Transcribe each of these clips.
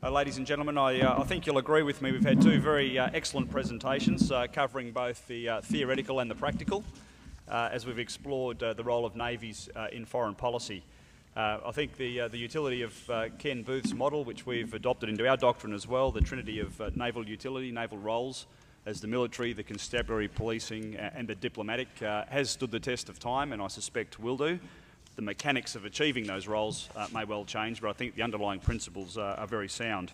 Uh, ladies and gentlemen, I, uh, I, think you'll agree with me. We've had two very uh, excellent presentations uh, covering both the uh, theoretical and the practical uh, as we've explored the role of navies in foreign policy. I think the, the utility of Ken Booth's model, which we've adopted into our doctrine as well, the trinity of naval utility, naval roles, as the military, the constabulary policing, and the diplomatic, has stood the test of time and I suspect will do the mechanics of achieving those roles uh, may well change, but I think the underlying principles are very sound.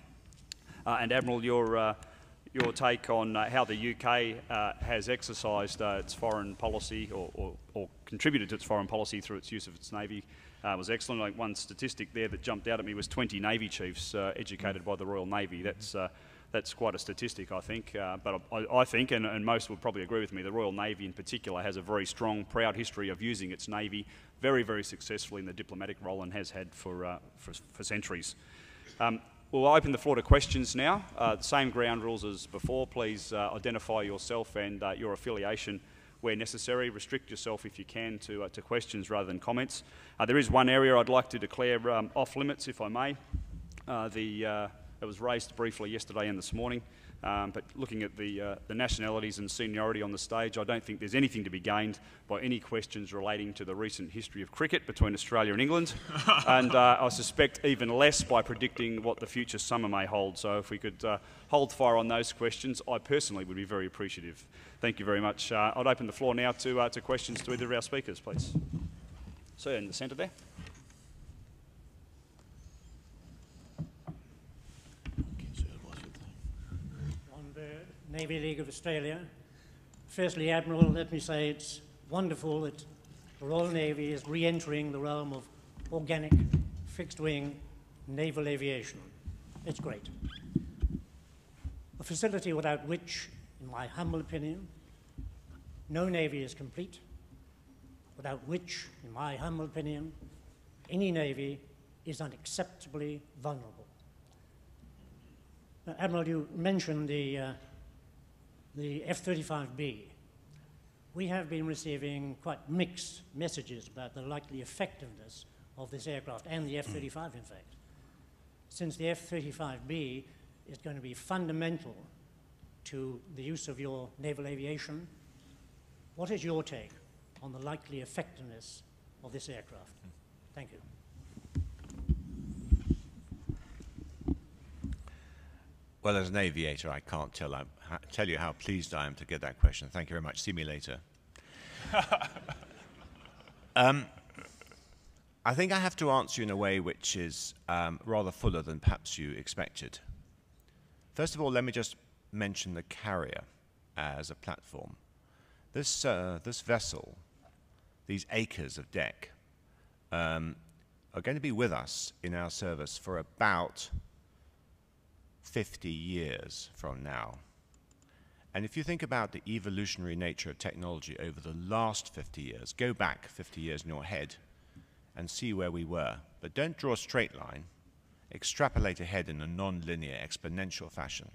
Uh, and Admiral, your, uh, your take on uh, how the UK has exercised its foreign policy or, or, or, contributed to its foreign policy through its use of its navy was excellent. Like one statistic there that jumped out at me was 20 navy chiefs educated by the Royal Navy. That's that's quite a statistic, I think. Uh, but I, I think, and, and, most would probably agree with me, the Royal Navy in particular has a very strong, proud history of using its navy very, very successfully in the diplomatic role and has had for, uh, for, for, centuries. Um, we'll open the floor to questions now. Uh, same ground rules as before. Please uh, identify yourself and uh, your affiliation where necessary. Restrict yourself if you can to, uh, to questions rather than comments. there is one area I'd like to declare um, off limits, if I may. the it was raised briefly yesterday and this morning. Um, but looking at the, uh, the nationalities and seniority on the stage, I don't think there's anything to be gained by any questions relating to the recent history of cricket between Australia and England. and uh, I suspect even less by predicting what the future summer may hold. So if we could uh, hold fire on those questions, I personally would be very appreciative. Thank you very much. Uh, I'd open the floor now to, uh, to questions to either of our speakers, please. Sir, in the centre there. Navy League of Australia. Firstly, Admiral, let me say it's wonderful that the Royal Navy is re-entering the realm of organic fixed-wing naval aviation. It's great. A facility without which, in my humble opinion, no navy is complete, without which, in my humble opinion, any navy is unacceptably vulnerable. Now, Admiral, you mentioned the uh, the F-35B, we have been receiving quite mixed messages about the likely effectiveness of this aircraft and the mm. F-35, in fact. Since the F-35B is going to be fundamental to the use of your naval aviation, what is your take on the likely effectiveness of this aircraft? Mm. Thank you. Well, as an aviator, I can't tell, I'm, tell you how pleased I am to get that question. Thank you very much. See me later. um, I think I have to answer you in a way which is um, rather fuller than perhaps you expected. First of all, let me just mention the carrier as a platform. This, uh, this vessel, these acres of deck, um, are going to be with us in our service for about 50 years from now. And if you think about the evolutionary nature of technology over the last 50 years, go back 50 years in your head and see where we were. But don't draw a straight line. Extrapolate ahead in a non-linear, exponential fashion.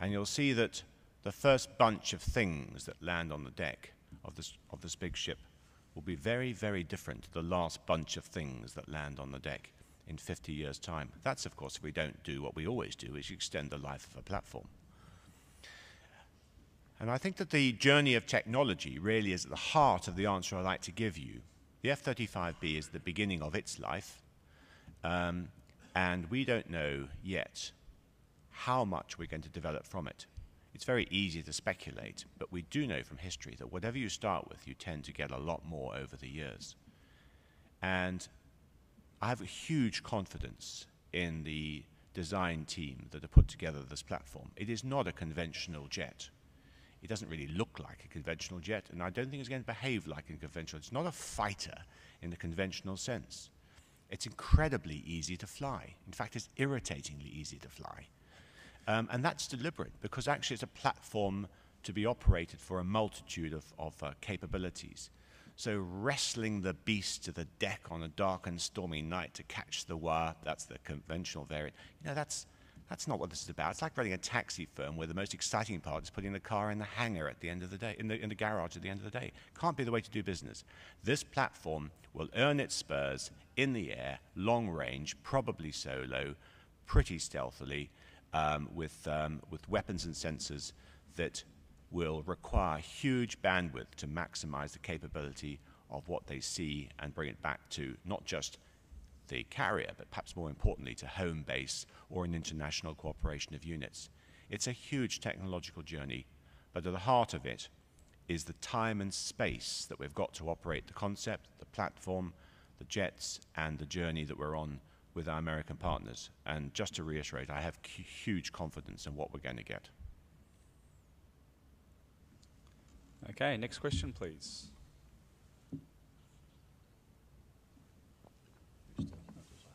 And you'll see that the first bunch of things that land on the deck of this, of this big ship will be very, very different to the last bunch of things that land on the deck in 50 years' time. That's, of course, if we don't do what we always do, which is extend the life of a platform. And I think that the journey of technology really is at the heart of the answer I'd like to give you. The F-35B is the beginning of its life, um, and we don't know yet how much we're going to develop from it. It's very easy to speculate, but we do know from history that whatever you start with, you tend to get a lot more over the years. And I have a huge confidence in the design team that have put together this platform. It is not a conventional jet. It doesn't really look like a conventional jet, and I don't think it's going to behave like a conventional. It's not a fighter in the conventional sense. It's incredibly easy to fly. In fact, it's irritatingly easy to fly. Um, and that's deliberate because actually it's a platform to be operated for a multitude of, of uh, capabilities. So wrestling the beast to the deck on a dark and stormy night to catch the wire, that's the conventional variant. You know, that's, that's not what this is about. It's like running a taxi firm where the most exciting part is putting the car in the hangar at the end of the day, in the, in the garage at the end of the day. Can't be the way to do business. This platform will earn its spurs in the air, long range, probably solo, pretty stealthily um, with, um, with weapons and sensors that will require huge bandwidth to maximize the capability of what they see and bring it back to not just the carrier, but perhaps more importantly to home base or an international cooperation of units. It's a huge technological journey, but at the heart of it is the time and space that we've got to operate the concept, the platform, the jets, and the journey that we're on with our American partners. And just to reiterate, I have huge confidence in what we're going to get. Okay, next question, please.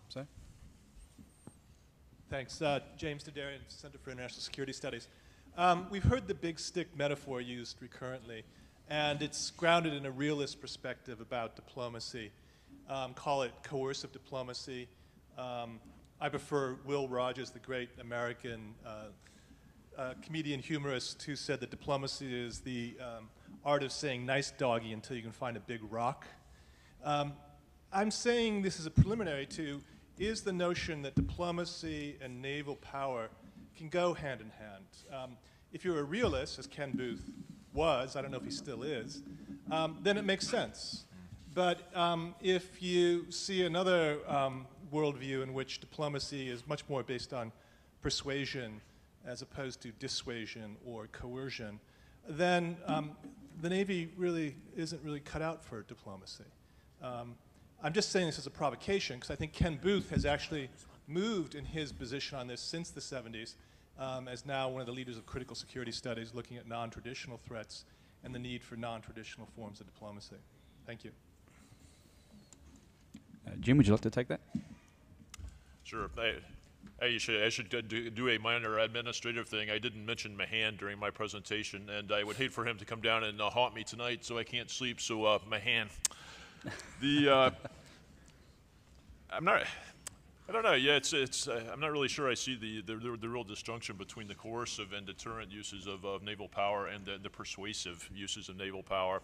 So? Thanks. Uh, James Der Derian, Center for International Security Studies. Um, we've heard the big stick metaphor used recurrently, and it's grounded in a realist perspective about diplomacy. Um, call it coercive diplomacy. Um, I prefer Will Rogers, the great American uh, uh, comedian humorist, who said that diplomacy is the um, art of saying nice doggy until you can find a big rock. Um, I'm saying this is a preliminary to is the notion that diplomacy and naval power can go hand in hand. Um, if you're a realist, as Ken Booth was, I don't know if he still is, um, then it makes sense. But um, if you see another um, worldview in which diplomacy is much more based on persuasion as opposed to dissuasion or coercion, then um, the Navy really isn't really cut out for diplomacy. I'm just saying this as a provocation because I think Ken Booth has actually moved in his position on this since the 70s um, as now one of the leaders of critical security studies looking at non-traditional threats and the need for non-traditional forms of diplomacy. Thank you. Uh, Jim, would you like to take that? Sure. I, I should, I should do, do a minor administrative thing. I didn't mention Mahan during my presentation, and I would hate for him to come down and uh, haunt me tonight, so I can't sleep. So, uh, Mahan. The uh, I'm not. I don't know. Yeah, it's it's. Uh, I'm not really sure. I see the, the the, real disjunction between the coercive and deterrent uses of, of naval power and the, the, persuasive uses of naval power.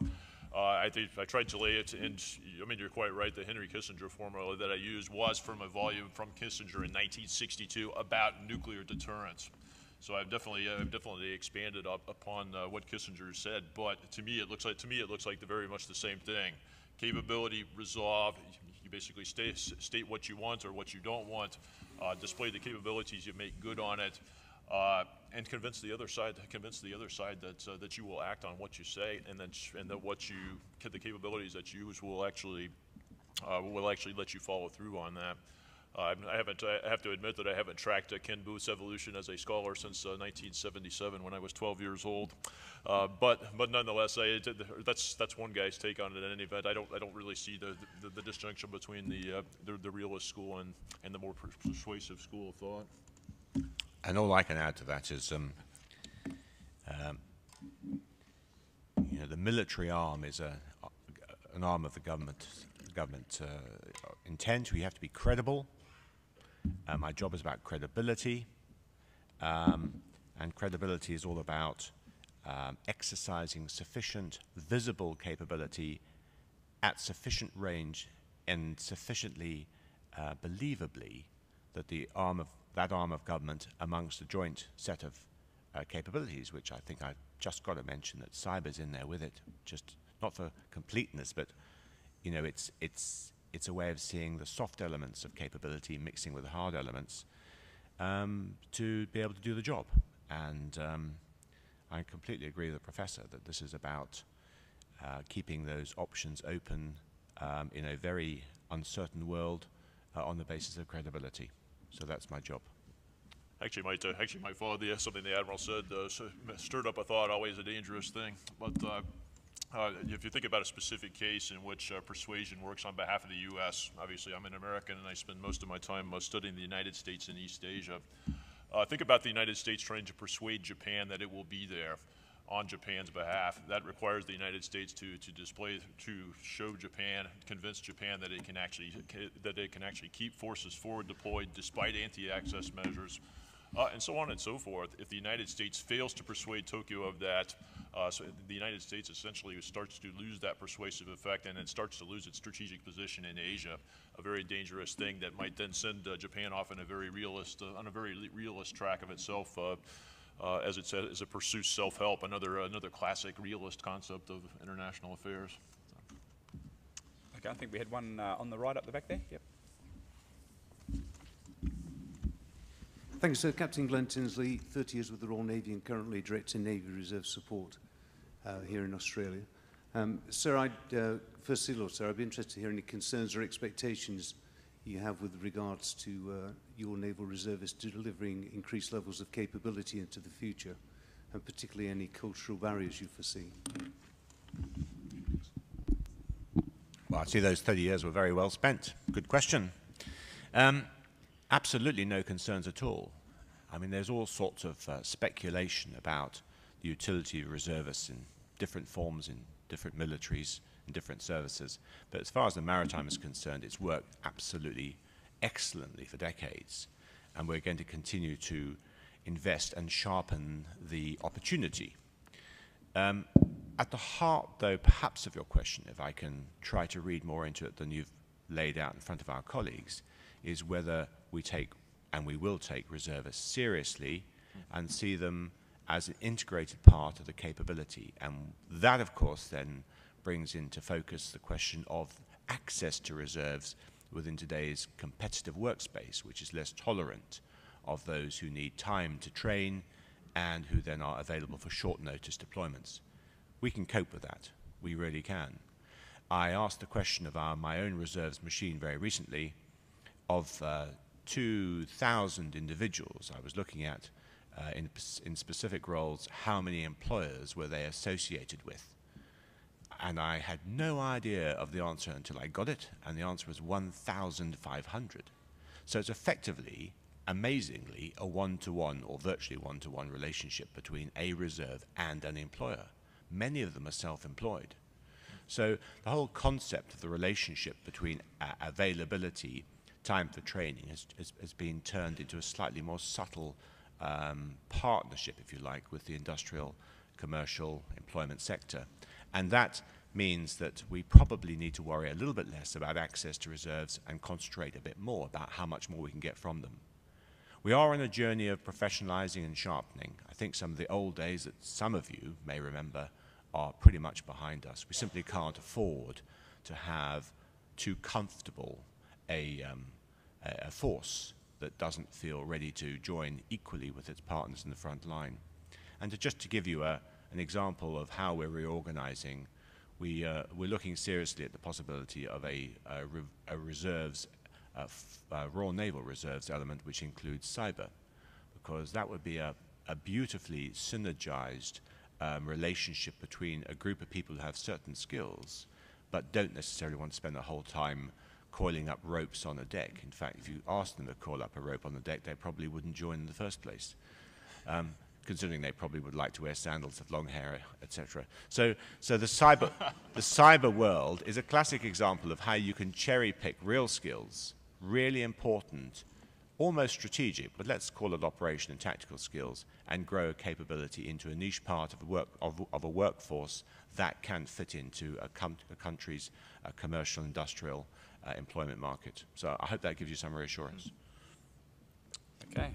Uh, I think I tried to lay it, and I mean you're quite right. The Henry Kissinger formula that I used was from a volume from Kissinger in 1962 about nuclear deterrence. So I've definitely, uh, I've definitely expanded up upon uh, what Kissinger said. But to me, it looks like to me it looks like the very much the same thing capability resolve. You basically state, state what you want or what you don't want, uh, display the capabilities, you make good on it, uh, and convince the other side, convince the other side that uh, that you will act on what you say, and then and that what you the capabilities that you use will actually uh, will actually let you follow through on that. Uh, I haven't. I have to admit that I haven't tracked uh, Ken Booth's evolution as a scholar since uh, 1977, when I was 12 years old. Uh, but, but nonetheless, I, that's that's one guy's take on it. In any event, I don't. I don't really see the the, the disjunction between the, uh, the, the realist school and and the more persuasive school of thought. And all I can add to that is, um, um, you know, the military arm is a an arm of the government government uh, intent. We have to be credible uh, my job is about credibility, um, and credibility is all about um, exercising sufficient visible capability at sufficient range and sufficiently uh, believably that the arm of that arm of government amongst a joint set of uh, capabilities, which I think I've just got to mention that cyber's in there with it, just not for completeness, but you know, it's it's it's a way of seeing the soft elements of capability mixing with the hard elements um, to be able to do the job. And um, I completely agree with the professor that this is about uh, keeping those options open um, in a very uncertain world uh, on the basis of credibility. So that's my job. Actually, might uh, actually follow the, something the admiral said. Uh, stirred up a thought, always a dangerous thing. But uh, if you think about a specific case in which uh, persuasion works on behalf of the U.S., obviously I'm an American and I spend most of my time uh, studying the United States and East Asia. Uh, think about the United States trying to persuade Japan that it will be there on Japan's behalf. That requires the United States to, to display, to show Japan, convince Japan that it can actually that it can actually keep forces forward deployed despite anti-access measures, uh, and so on and so forth. If the United States fails to persuade Tokyo of that, Uh, so the United States essentially starts to lose that persuasive effect and it starts to lose its strategic position in Asia, a very dangerous thing that might then send uh, Japan off in a very realist, uh, on a very realist track of itself. Uh, uh, as it says, as it pursues self-help, another another classic realist concept of international affairs. Okay, I think we had one uh, on the right up the back there. Yep. Thank you, sir. Captain Glenn Tinsley, 30 years with the Royal Navy and currently directing Navy Reserve Support uh, here in Australia. Um, sir, I'd, uh, first Sea Lord, sir, I'd be interested to hear any concerns or expectations you have with regards to uh, your naval reservists delivering increased levels of capability into the future, and particularly any cultural barriers you foresee. Well, I'd say those 30 years were very well spent. Good question. Um, absolutely no concerns at all. I mean, there's all sorts of uh, speculation about the utility of reservists in different forms in different militaries and different services. But as far as the maritime is concerned, it's worked absolutely excellently for decades. And we're going to continue to invest and sharpen the opportunity. Um, at the heart, though, perhaps of your question, if I can try to read more into it than you've laid out in front of our colleagues, is whether we take, and we will take, reservists seriously and see them as an integrated part of the capability. And that, of course, then brings into focus the question of access to reserves within today's competitive workspace, which is less tolerant of those who need time to train and who then are available for short notice deployments. We can cope with that. We really can. I asked the question of our, my own reserves machine very recently of uh, 2,000 individuals I was looking at uh, in, in specific roles, how many employers were they associated with? And I had no idea of the answer until I got it, and the answer was 1,500. So it's effectively, amazingly, a one-to-one or virtually one-to-one relationship between a reserve and an employer. Many of them are self-employed. So the whole concept of the relationship between uh, availability, time for training, has, has, has, been turned into a slightly more subtle um, partnership, if you like, with the industrial, commercial, employment sector. And that means that we probably need to worry a little bit less about access to reserves and concentrate a bit more about how much more we can get from them. We are on a journey of professionalizing and sharpening. I think some of the old days that some of you may remember are pretty much behind us. We simply can't afford to have too comfortable a, um, a force that doesn't feel ready to join equally with its partners in the front line. And to just to give you a, an example of how we're reorganizing, we, uh, we're looking seriously at the possibility of a, a, re a reserves, uh, Royal Naval Reserves element which includes cyber, because that would be a, a beautifully synergized um, relationship between a group of people who have certain skills but don't necessarily want to spend the whole time coiling up ropes on a deck. In fact, if you asked them to coil up a rope on the deck, they probably wouldn't join in the first place. Um, considering they probably would like to wear sandals, have long hair, etc. So, so the cyber, the cyber world is a classic example of how you can cherry pick real skills, really important, almost strategic, but let's call it operation and tactical skills, and grow a capability into a niche part of a, work, of, of a workforce that can fit into a, a country's uh, commercial, industrial employment market. So I hope that gives you some reassurance. Okay.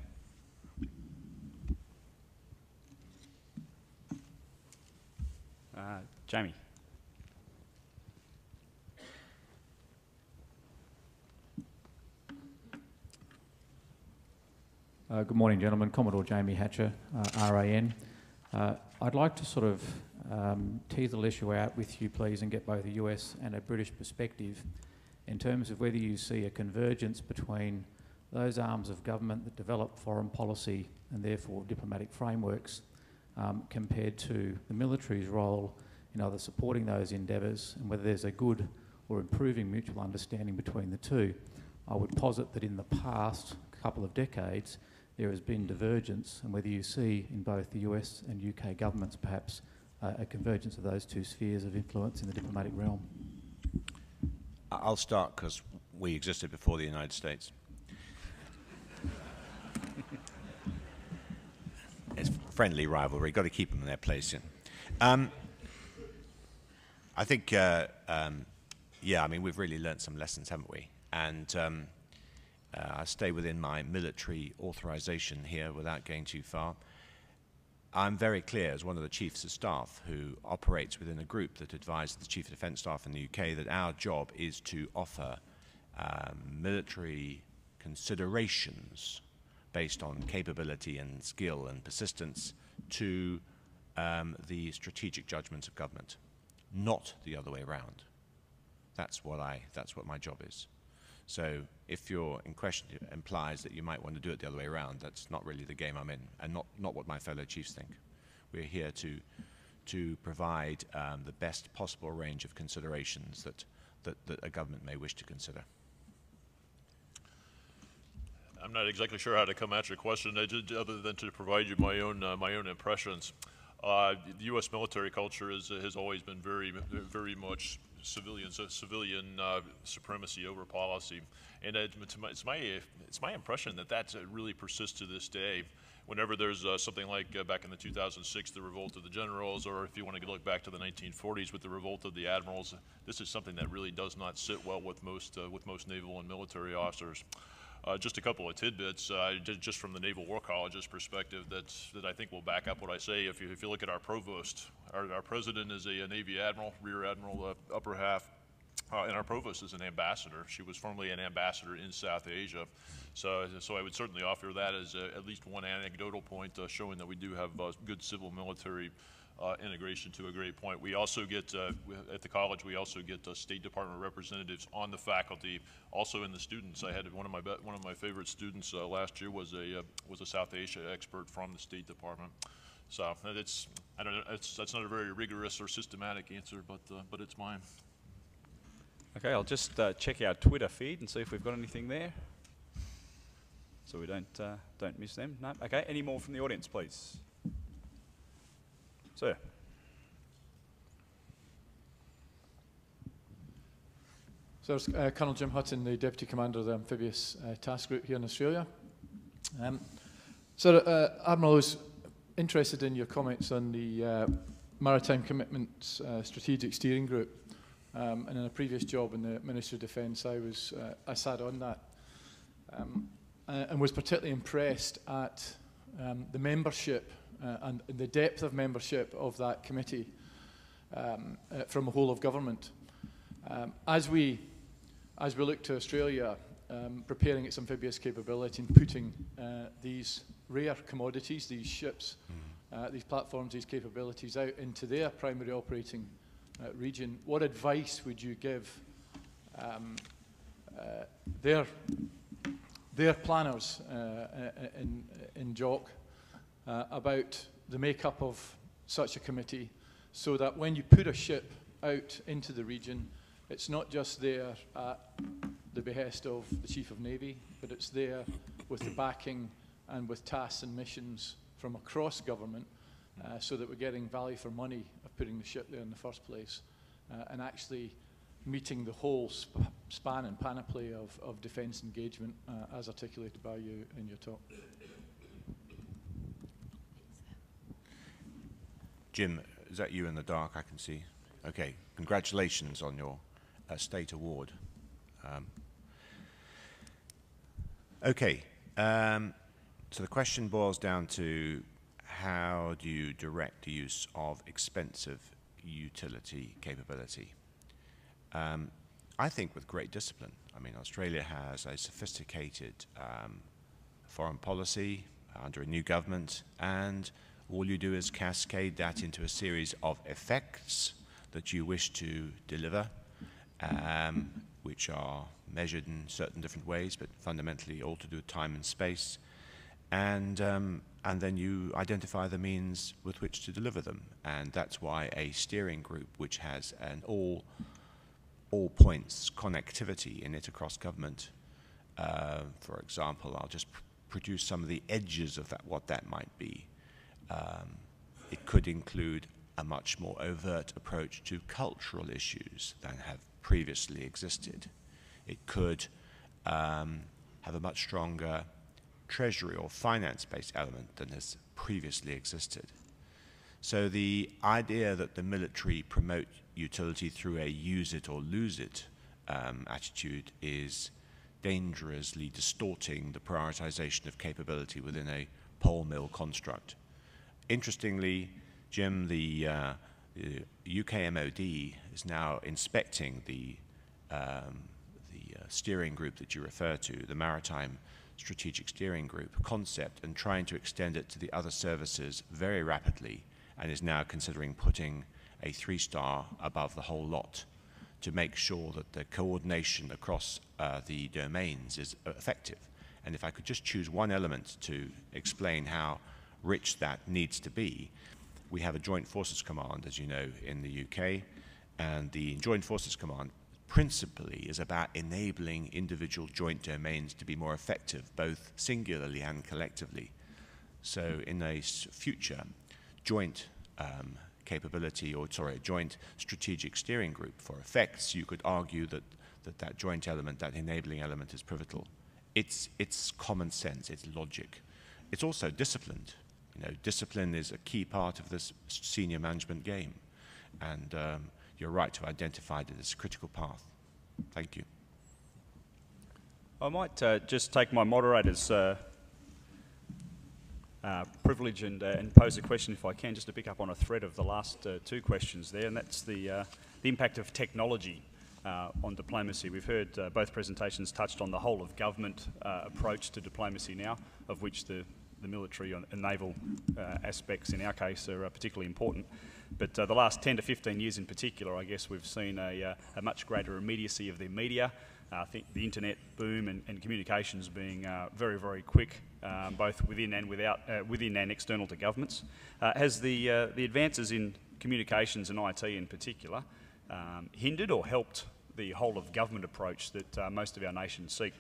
Uh, Jamie. Uh, good morning, gentlemen. Commodore Jamie Hatcher, uh, RAN. Uh, I'd like to sort of um, tease the issue out with you, please, and get both a US and a British perspective in terms of whether you see a convergence between those arms of government that develop foreign policy and therefore diplomatic frameworks um, compared to the military's role in either supporting those endeavours and whether there's a good or improving mutual understanding between the two. I would posit that in the past couple of decades there has been divergence and whether you see in both the US and UK governments perhaps uh, a convergence of those two spheres of influence in the diplomatic realm. I'll start because we existed before the United States. it's friendly rivalry. Got to keep them in their place. Yeah. Um, I think, uh, um, yeah, I mean, we've really learned some lessons, haven't we? And um, uh, I stay within my military authorization here without going too far. I'm very clear as one of the chiefs of staff who operates within a group that advises the chief of defense staff in the UK that our job is to offer um, military considerations based on capability and skill and persistence to um, the strategic judgments of government, not the other way around. That's what I. That's what my job is. So if your in question implies that you might want to do it the other way around, that's not really the game I'm in, and not, not what my fellow chiefs think. We're here to, to provide um, the best possible range of considerations that, that, that a government may wish to consider. I'm not exactly sure how to come at your question, other than to provide you my own uh, my own impressions. Uh, the U.S. military culture is, has always been very, very much civilian, civilian uh, supremacy over policy, and it's my, it's my, it's my impression that that uh, really persists to this day. Whenever there's uh, something like uh, back in the 2006, the revolt of the generals, or if you want to look back to the 1940s with the revolt of the admirals, this is something that really does not sit well with most with most naval and military officers. Uh, just a couple of tidbits, uh, just from the Naval War College's perspective, that that I think will back up what I say. If you, if you look at our provost, our, our president is a, a, Navy admiral, rear admiral, uh, upper half, uh, and our provost is an ambassador. She was formerly an ambassador in South Asia. So, so I would certainly offer that as a, at least one anecdotal point uh, showing that we do have uh, good civil military uh, integration to a great point. We also get, uh, at the college, we also get uh, State Department representatives on the faculty, also in the students. I had one of my, one of my favorite students uh, last year was a, uh, was a South Asia expert from the State Department. So it's, I don't know, it's, that's not a very rigorous or systematic answer, but, uh, but it's mine. Okay, I'll just check our Twitter feed and see if we've got anything there. So we don't, don't miss them. No? Okay, any more from the audience, please? Sir. So uh, Colonel Jim Hutton, the Deputy Commander of the Amphibious uh, Task Group here in Australia. Um, so uh, Admiral, I was interested in your comments on the uh, Maritime Commitments uh, Strategic Steering Group. Um, and in a previous job in the Ministry of Defence, I, was, uh, I sat on that um, and was particularly impressed at um, the membership uh, and the depth of membership of that committee um, uh, from the whole of government. Um, as, we, as we look to Australia, um, preparing its amphibious capability and putting uh, these rare commodities, these ships, mm. uh, these platforms, these capabilities out into their primary operating uh, region, what advice would you give um, uh, their, their planners uh, in, in JOC uh, about the makeup of such a committee so that when you put a ship out into the region, it's not just there at the behest of the Chief of Navy, but it's there with the backing and with tasks and missions from across government uh, so that we're getting value for money of putting the ship there in the first place uh, and actually meeting the whole sp span and panoply of, of defence engagement uh, as articulated by you in your talk. Jim, is that you in the dark? I can see. Okay, congratulations on your uh, state award. Um, okay, um, so the question boils down to how do you direct the use of expensive utility capability? Um, I think with great discipline. I mean, Australia has a sophisticated um, foreign policy under a new government and all you do is cascade that into a series of effects that you wish to deliver, um, which are measured in certain different ways, but fundamentally all to do with time and space. And, um, and then you identify the means with which to deliver them. And that's why a steering group, which has an all, all points connectivity in it across government, uh, for example, I'll just pr produce some of the edges of that, what that might be. Um, it could include a much more overt approach to cultural issues than have previously existed. It could um, have a much stronger treasury or finance-based element than has previously existed. So the idea that the military promote utility through a use it or lose it um, attitude is dangerously distorting the prioritization of capability within a pol-mil construct. Interestingly, Jim, the, uh, UK MOD is now inspecting the, um, the uh, steering group that you refer to, the Maritime Strategic Steering Group concept, and trying to extend it to the other services very rapidly, and is now considering putting a three star above the whole lot to make sure that the coordination across uh, the domains is effective. And if I could just choose one element to explain how rich that needs to be, we have a Joint Forces Command, as you know, in the UK, and the Joint Forces Command principally is about enabling individual joint domains to be more effective, both singularly and collectively. So in a future joint um, capability or sorry, a joint strategic steering group for effects, you could argue that that, that joint element, that enabling element is pivotal. It's, it's common sense, it's logic. It's also disciplined. You know, discipline is a key part of this senior management game. And um, you're right to identify it as a critical path. Thank you. I might uh, just take my moderator's uh, uh, privilege and, uh, and, pose a question, if I can, just to pick up on a thread of the last uh, two questions there, and that's the, uh, the impact of technology uh, on diplomacy. We've heard uh, both presentations touched on the whole of government approach to diplomacy now, of which the, the military and naval aspects in our case are particularly important. But the last 10 to 15 years in particular, I guess we've seen a, a much greater immediacy of the media, uh, I think the internet boom and, and communications being uh, very, very quick, um, both within and without, uh, within and external to governments, uh, has the uh, the advances in communications and IT in particular um, hindered or helped the whole of government approach that uh, most of our nations seek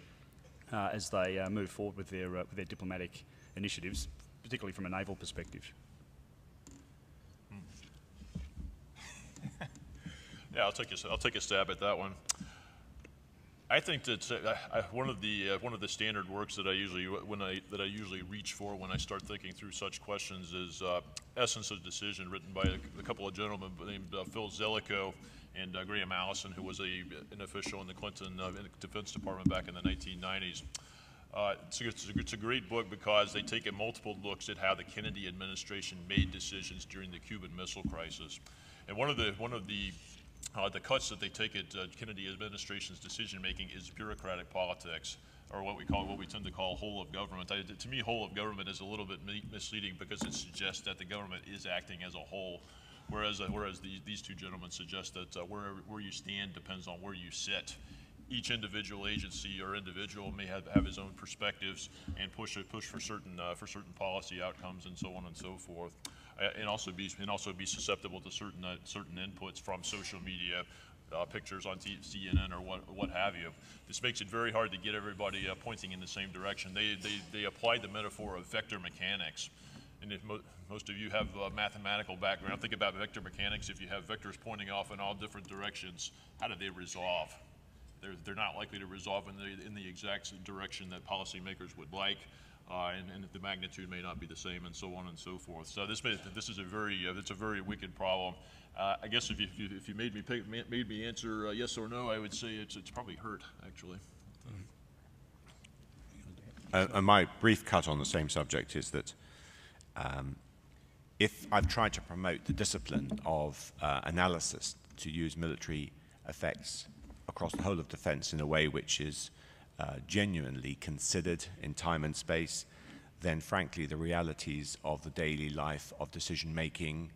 as they move forward with their with their diplomatic initiatives, particularly from a naval perspective. yeah, I'll take a, I'll take a stab at that one. I think that uh, one of the uh, one of the standard works that I usually when I that I usually reach for when I start thinking through such questions is uh, Essence of Decision, written by a, a couple of gentlemen named uh, Phil Zelikow and uh, Graham Allison, who was a an official in the Clinton uh, Defense Department back in the 1990s. It's a, it's, a, it's, a, great book because they take a multiple looks at how the Kennedy administration made decisions during the Cuban Missile Crisis, and one of the one of the uh, the cuts that they take at uh, Kennedy administration's decision making is bureaucratic politics, or what we call what we tend to call whole of government. I, to me, whole of government is a little bit misleading because it suggests that the government is acting as a whole, whereas uh, whereas the, these two gentlemen suggest that uh, where where you stand depends on where you sit. Each individual agency or individual may have, have his own perspectives and push push for certain uh, for certain policy outcomes and so on and so forth. Uh, and also be and also be susceptible to certain uh, certain inputs from social media, uh, pictures on CNN or what what have you. This makes it very hard to get everybody uh, pointing in the same direction. They they they applied the metaphor of vector mechanics. And if mo most of you have a mathematical background, think about vector mechanics. If you have vectors pointing off in all different directions, how do they resolve? They're, they're not likely to resolve in the, in the exact direction that policymakers would like uh, and, and, the magnitude may not be the same, and so on and so forth. So this may, this is a very uh, it's a very wicked problem. Uh, I guess if you, if you, if you made me pick, made me answer uh, yes or no, I would say it's it's probably hurt actually. Uh, and my brief cut on the same subject is that um, if I've tried to promote the discipline of uh, analysis to use military effects across the whole of defence in a way which is uh, genuinely considered in time and space, then frankly the realities of the daily life of decision making,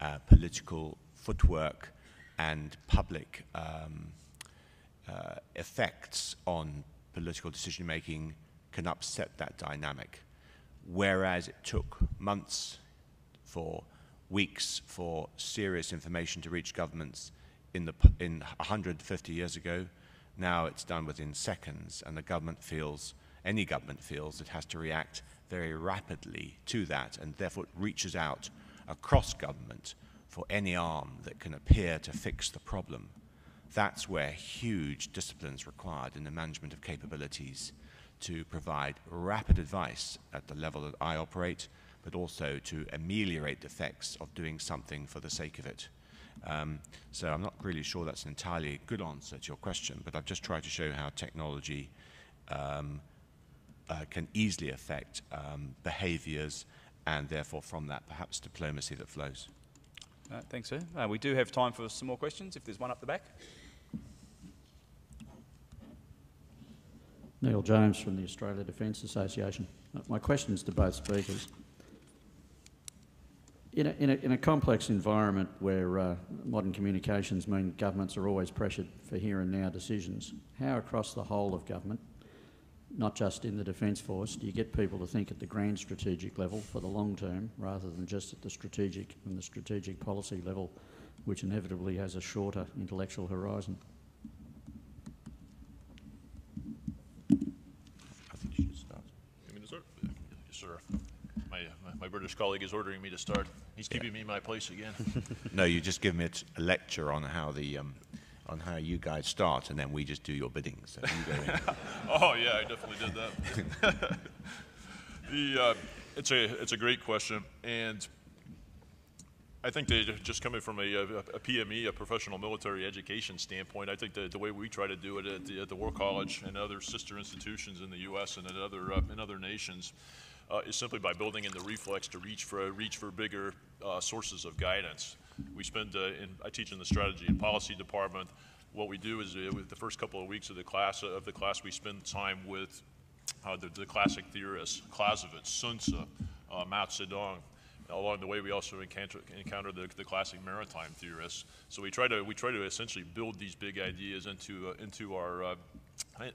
uh, political footwork, and public um, uh, effects on political decision making can upset that dynamic. Whereas it took months for weeks for serious information to reach governments in, the, in 150 years ago, now it's done within seconds, and the government feels, any government feels, it has to react very rapidly to that, and therefore it reaches out across government for any arm that can appear to fix the problem. That's where huge discipline is required in the management of capabilities to provide rapid advice at the level that I operate, but also to ameliorate the effects of doing something for the sake of it. Um, so I'm not really sure that's an entirely good answer to your question, but I've just tried to show how technology um, uh, can easily affect um, behaviors and therefore from that perhaps diplomacy that flows. Uh, thanks, sir. Uh, we do have time for some more questions, if there's one up the back. Neil James from the Australia Defence Association. Uh, my question is to both speakers. In a, in a, in a complex environment where uh, modern communications mean governments are always pressured for here and now decisions, how across the whole of government, not just in the Defence Force, do you get people to think at the grand strategic level for the long term rather than just at the strategic and the strategic policy level, which inevitably has a shorter intellectual horizon? I think you should start. You mean to start? Yes, sir. My, my, my British colleague is ordering me to start. He's keeping me in my place again. No, you just give me a lecture on how the um, on how you guys start, and then we just do your bidding. So you oh yeah, I definitely did that. the, uh, it's a it's a great question, and I think that just coming from a, a, a PME, a professional military education standpoint, I think that the way we try to do it at the, at the War College and other sister institutions in the U.S. and in other uh, in other nations uh, is simply by building in the reflex to reach for reach for bigger uh, sources of guidance. We spend, uh, in, I teach in the strategy and policy department. What we do is, uh, with the first couple of weeks of the class of the class, we spend time with uh, the, the, classic theorists, Clausewitz, Sun Tzu, uh, Mao Zedong. Along the way, we also encounter, encounter the, the, classic maritime theorists. So we try to we try to essentially build these big ideas into uh, into our uh,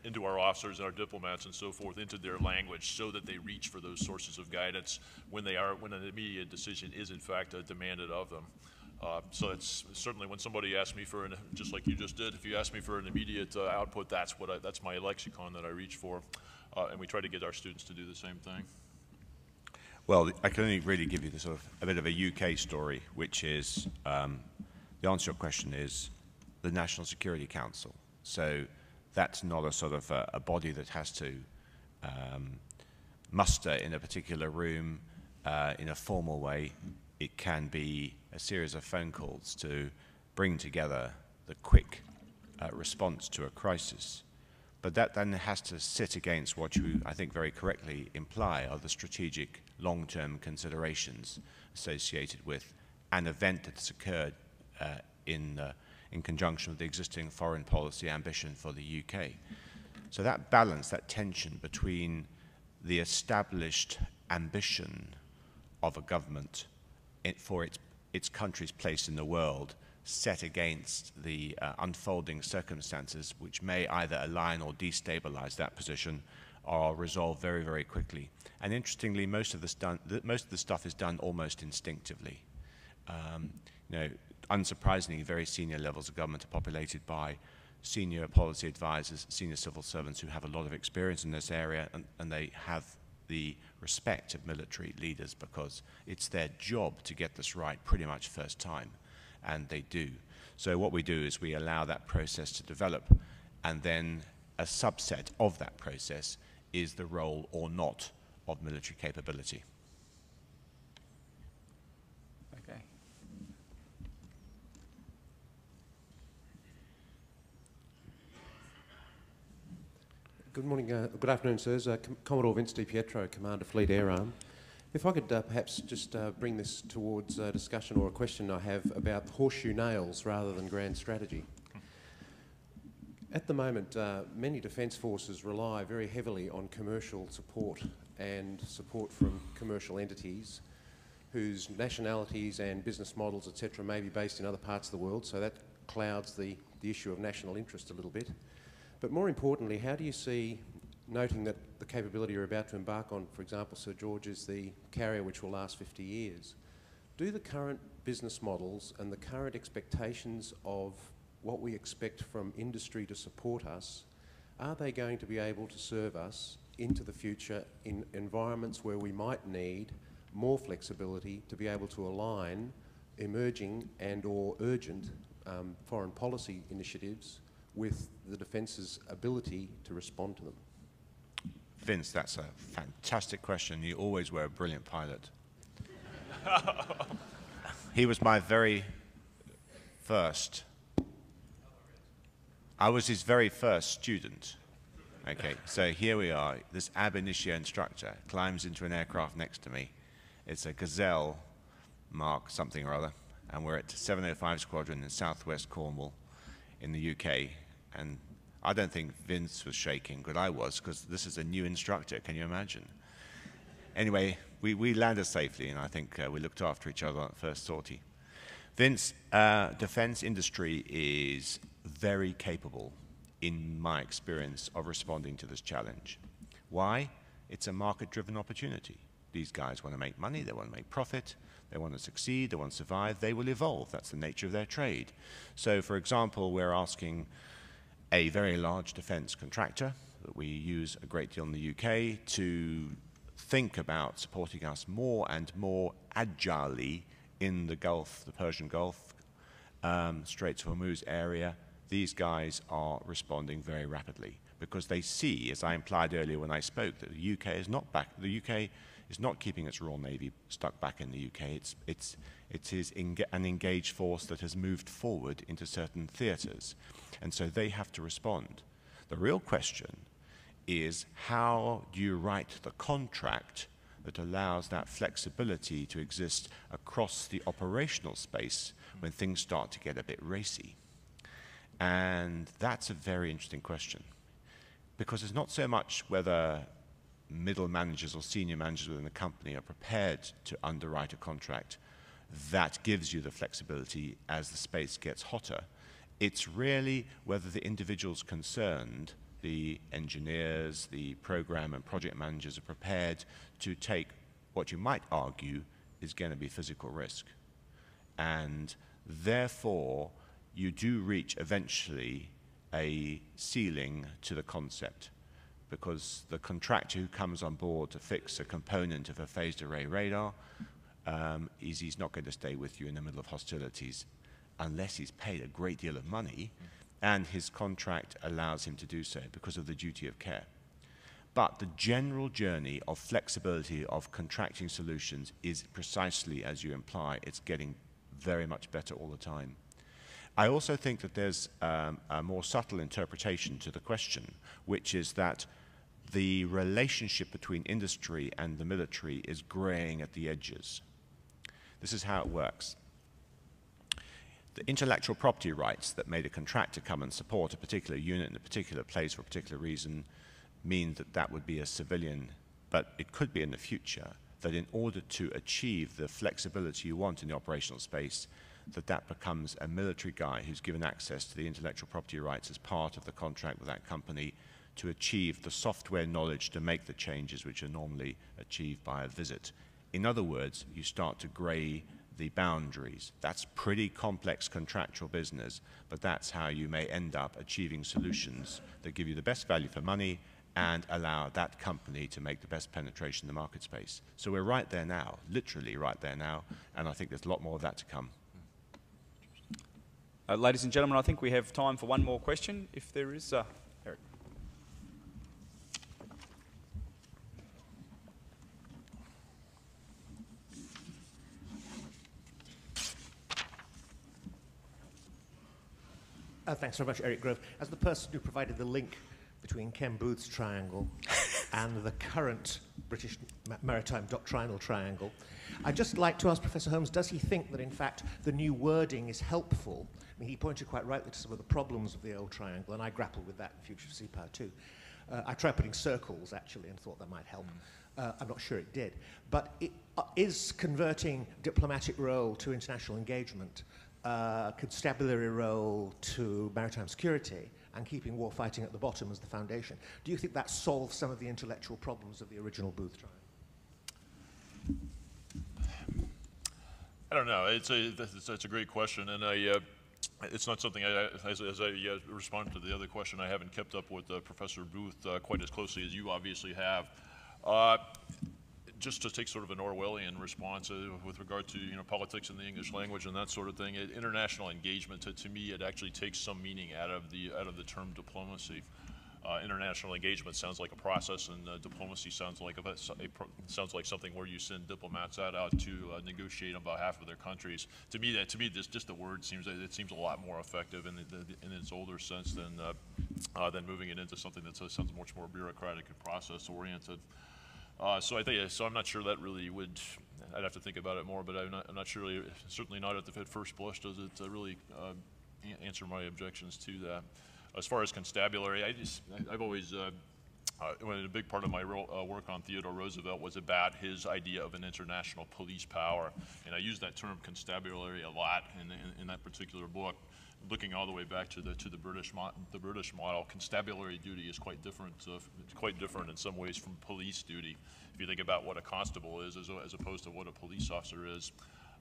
into our officers and our diplomats and so forth into their language, so that they reach for those sources of guidance when they are when an immediate decision is in fact uh, demanded of them. Uh, so it's certainly when somebody asks me for an, just like you just did, if you ask me for an immediate uh, output, that's what I, that's my lexicon that I reach for, uh, and we try to get our students to do the same thing. Well, I can only really give you the sort of a bit of a UK story, which is um, the answer to your question is the National Security Council. So that's not a sort of a, a body that has to um, muster in a particular room uh, in a formal way. It can be a series of phone calls to bring together the quick uh, response to a crisis. But that then has to sit against what you, I think, very correctly imply are the strategic long term considerations associated with an event that's occurred uh, in, uh, in conjunction with the existing foreign policy ambition for the UK. So that balance, that tension between the established ambition of a government for its, its country's place in the world set against the uh, unfolding circumstances which may either align or destabilize that position are resolved very, very quickly. And interestingly, most of, the, most of the stuff is done almost instinctively. Um, you know, unsurprisingly, very senior levels of government are populated by senior policy advisors, senior civil servants who have a lot of experience in this area, and, and they have the respect of military leaders because it's their job to get this right pretty much first time, and they do. So what we do is we allow that process to develop, and then a subset of that process is the role or not of military capability. Okay. Good morning, uh, good afternoon, sirs. Uh, Com Commodore Vince Di Pietro, Commander Fleet Air Arm. If I could uh, perhaps just uh, bring this towards a discussion or a question I have about horseshoe nails rather than grand strategy. At the moment, uh, many defence forces rely very heavily on commercial support and support from commercial entities whose nationalities and business models, etc., may be based in other parts of the world, so that clouds the, the issue of national interest a little bit. But more importantly, how do you see, noting that the capability you're about to embark on, for example, Sir George, is the carrier which will last 50 years, do the current business models and the current expectations of what we expect from industry to support us, are they going to be able to serve us into the future in environments where we might need more flexibility to be able to align emerging and or urgent um, foreign policy initiatives with the defence's ability to respond to them? Vince, that's a fantastic question. You always were a brilliant pilot. he was my very first. I was his very first student. Okay, so here we are. This ab initio instructor climbs into an aircraft next to me. It's a Gazelle Mark something or other, and we're at 705 Squadron in southwest Cornwall in the UK. And I don't think Vince was shaking, but I was, because this is a new instructor. Can you imagine? Anyway, we, we landed safely, and I think uh, we looked after each other on the first sortie. Vince, uh, defense industry is very capable, in my experience, of responding to this challenge. Why? It's a market driven opportunity. These guys want to make money, they want to make profit, they want to succeed, they want to survive, they will evolve. That's the nature of their trade. So, for example, we're asking a very large defense contractor that we use a great deal in the UK to think about supporting us more and more agilely in the Gulf, the Persian Gulf, um, Straits of Hormuz area. These guys are responding very rapidly because they see, as I implied earlier when I spoke, that the UK is not back. The UK is not keeping its Royal Navy stuck back in the UK. It's, it's, it is an engaged force that has moved forward into certain theatres. And so they have to respond. The real question is how do you write the contract that allows that flexibility to exist across the operational space when things start to get a bit racy? And that's a very interesting question because it's not so much whether middle managers or senior managers within the company are prepared to underwrite a contract that gives you the flexibility as the space gets hotter. It's really whether the individuals concerned, the engineers, the program and project managers, are prepared to take what you might argue is going to be physical risk. And therefore, you do reach eventually a ceiling to the concept because the contractor who comes on board to fix a component of a phased array radar um, is he's not going to stay with you in the middle of hostilities unless he's paid a great deal of money and his contract allows him to do so because of the duty of care. But the general journey of flexibility of contracting solutions is precisely as you imply, it's getting very much better all the time. I also think that there's um, a more subtle interpretation to the question, which is that the relationship between industry and the military is graying at the edges. This is how it works. The intellectual property rights that made a contractor come and support a particular unit in a particular place for a particular reason mean that that would be a civilian, but it could be in the future that in order to achieve the flexibility you want in the operational space, that that becomes a military guy who's given access to the intellectual property rights as part of the contract with that company to achieve the software knowledge to make the changes which are normally achieved by a visit. In other words, you start to grey the boundaries. That's pretty complex contractual business, but that's how you may end up achieving solutions that give you the best value for money and allow that company to make the best penetration in the market space. So we're right there now, literally right there now, and I think there's a lot more of that to come. Uh, ladies and gentlemen, I think we have time for one more question, if there is. Uh, Eric. Uh, thanks very much, Eric Grove. As the person who provided the link between Ken Booth's triangle and the current British Maritime Doctrinal Triangle, I'd just like to ask Professor Holmes, does he think that in fact the new wording is helpful I mean, he pointed quite rightly to some of the problems of the old triangle, and I grapple with that in Future of Sea Power too. Uh, I tried putting circles, actually, and thought that might help. Uh, I'm not sure it did. But it, uh, is converting diplomatic role to international engagement, uh, constabulary role to maritime security, and keeping war fighting at the bottom as the foundation, do you think that solves some of the intellectual problems of the original Booth triangle? I don't know. It's a, that's, a great question, and I, uh, it's not something I, as, as I uh, respond to the other question, I haven't kept up with uh, Professor Booth uh, quite as closely as you obviously have. Uh, just to take sort of an Orwellian response uh, with regard to you know politics in the English language and that sort of thing, it, international engagement to, to, me it actually takes some meaning out of the out of the term diplomacy. Uh, international engagement sounds like a process, and uh, diplomacy sounds like a, a pro- sounds like something where you send diplomats out, out to uh, negotiate on behalf of their countries. To me, that to me, this, just the word seems it seems a lot more effective in, the, in its older sense than uh, uh, than moving it into something that sounds much more bureaucratic and process oriented. Uh, so I think so. I'm not sure that really would. I'd have to think about it more, but I'm not, I'm not sure. Certainly not at the first blush does it really answer my objections to that. As far as constabulary, I just I- I've always. Uh, uh, a big part of my uh, work on Theodore Roosevelt was about his idea of an international police power, and I use that term constabulary a lot in, in, in that particular book looking all the way back to the to the British the British model, constabulary duty is quite different. Uh, it's quite different in some ways from police duty. If you think about what a constable is, as, as opposed to what a police officer is,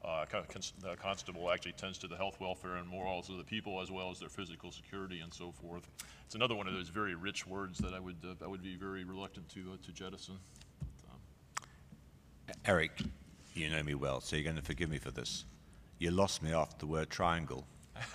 uh, the constable actually tends to the health, welfare, and morals of the people as well as their physical security and so forth. It's another one of those very rich words that I would uh, I would be very reluctant to uh, to jettison. Eric, you know me well, so you're going to forgive me for this. You lost me off the word triangle.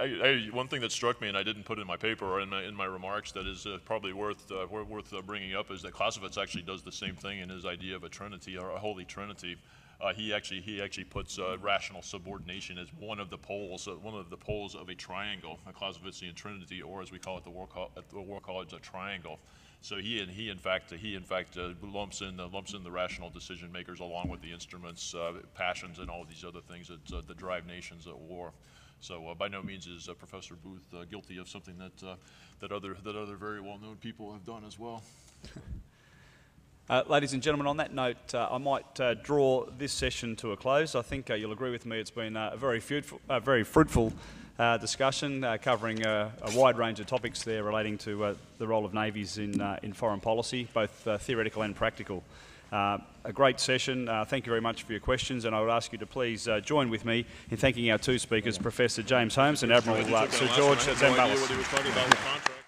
I, I, one thing that struck me, and I didn't put in my paper or in my, in my remarks, that is uh, probably worth uh, worth uh, bringing up, is that Clausewitz actually does the same thing in his idea of a trinity or a holy trinity. Uh, he actually he actually puts uh, rational subordination as one of the poles, uh, one of the poles of a triangle, a Clausewitzian trinity, or as we call it the War, Co- at the War College, a triangle. So he and he in fact he in fact lumps in uh, lumps in the rational decision makers along with the instruments, passions, and all these other things that, that drive nations at war. So uh, by no means is uh, Professor Booth uh, guilty of something that that other that other very well-known people have done as well. Uh, ladies and gentlemen, on that note, uh, I might uh, draw this session to a close. I think you'll agree with me it's been a very fruitful, very fruitful discussion covering uh, a wide range of topics there relating to the role of navies in, in foreign policy, both theoretical and practical. Uh, a great session. Uh, thank you very much for your questions, and I would ask you to please uh, join with me in thanking our two speakers, Professor James Holmes and Admiral Sir George Zambellas.